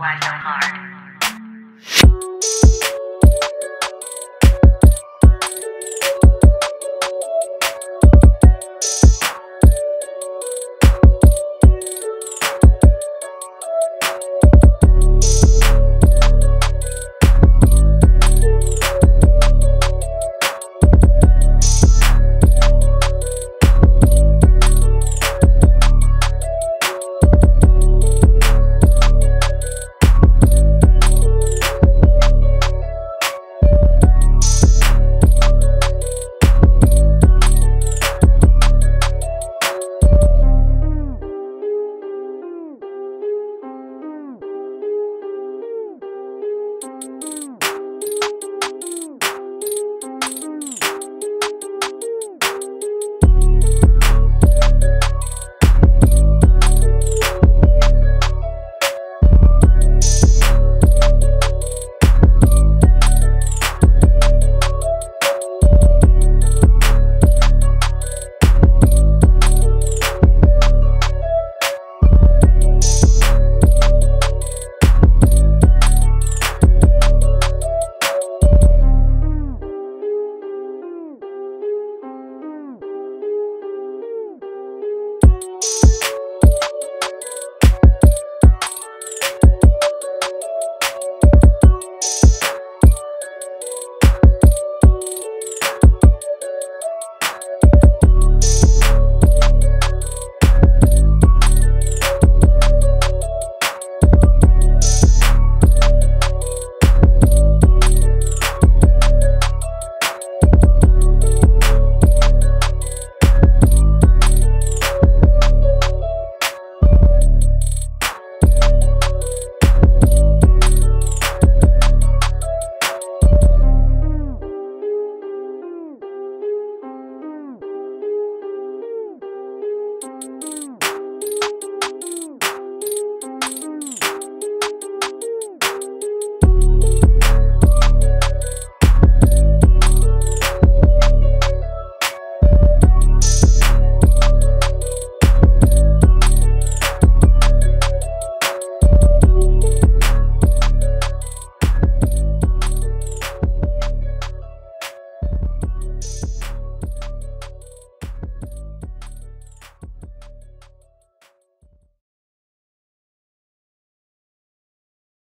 why so hard?